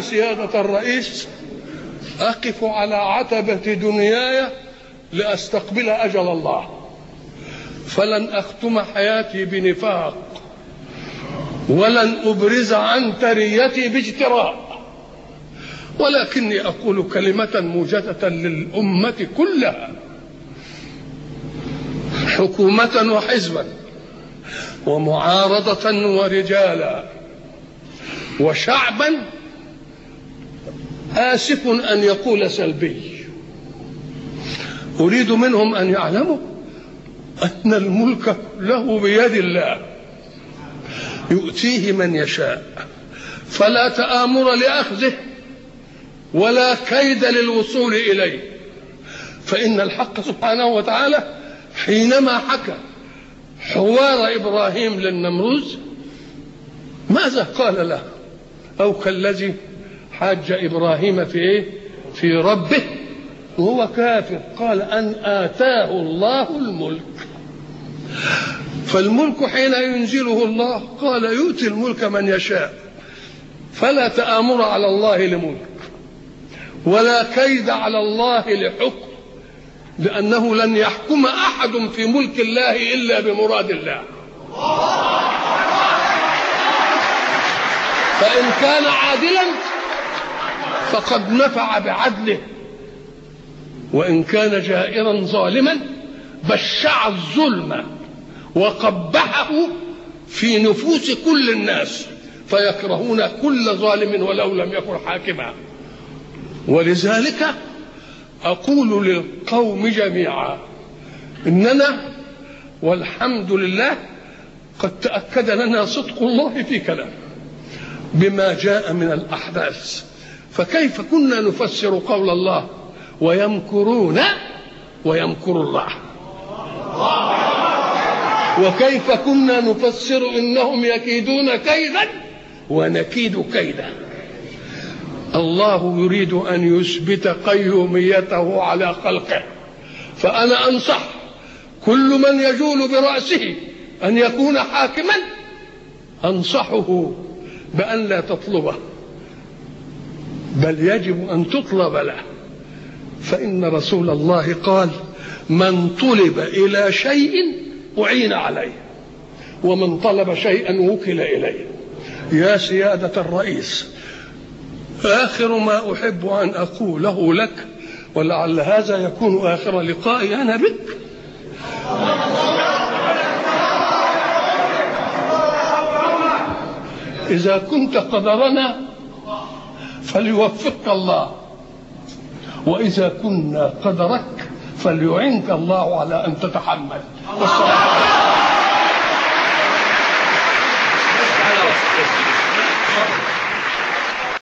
يا سيادة الرئيس أقف على عتبة دنياي لأستقبل أجل الله. فلن أختم حياتي بنفاق ولن أبرز عن تريتي باجتراء ولكني أقول كلمة موجزة للأمة كلها. حكومة وحزبا ومعارضة ورجالا وشعبا آسف أن يقول سلبي. أريد منهم أن يعلموا أن الملك له بيد الله. يؤتيه من يشاء. فلا تآمر لأخذه ولا كيد للوصول إليه. فإن الحق سبحانه وتعالى حينما حكى حوار إبراهيم للنمروز ماذا قال له؟ أو كالذي حاج إبراهيم في إيه؟ في ربه وهو كافر. قال أن آتاه الله الملك. فالملك حين ينزله الله قال يؤتي الملك من يشاء. فلا تآمر على الله لملك ولا كيد على الله لحكم لأنه لن يحكم أحد في ملك الله إلا بمراد الله. فإن كان عادلا فقد نفع بعدله. وإن كان جائرا ظالما بشع الظلم وقبحه في نفوس كل الناس فيكرهون كل ظالم ولو لم يكن حاكما. ولذلك أقول للقوم جميعا إننا والحمد لله قد تأكد لنا صدق الله في كلامه بما جاء من الأحداث. فكيف كنا نفسر قول الله ويمكرون ويمكر الله؟ وكيف كنا نفسر إنهم يكيدون كيدا ونكيد كيدا؟ الله يريد أن يثبت قيوميته على خلقه فأنا أنصح كل من يجول برأسه أن يكون حاكما أنصحه بأن لا تطلبه. بل يجب أن تطلب له. فإن رسول الله قال من طلب إلى شيء أعين عليه ومن طلب شيئا وكل إليه. يا سيادة الرئيس آخر ما أحب أن أقوله لك ولعل هذا يكون آخر لقائي أنا بك. إذا كنت قدرنا فليوفقك الله. وإذا كنا قدرك فليعنك الله على أن تتحمل. عليكم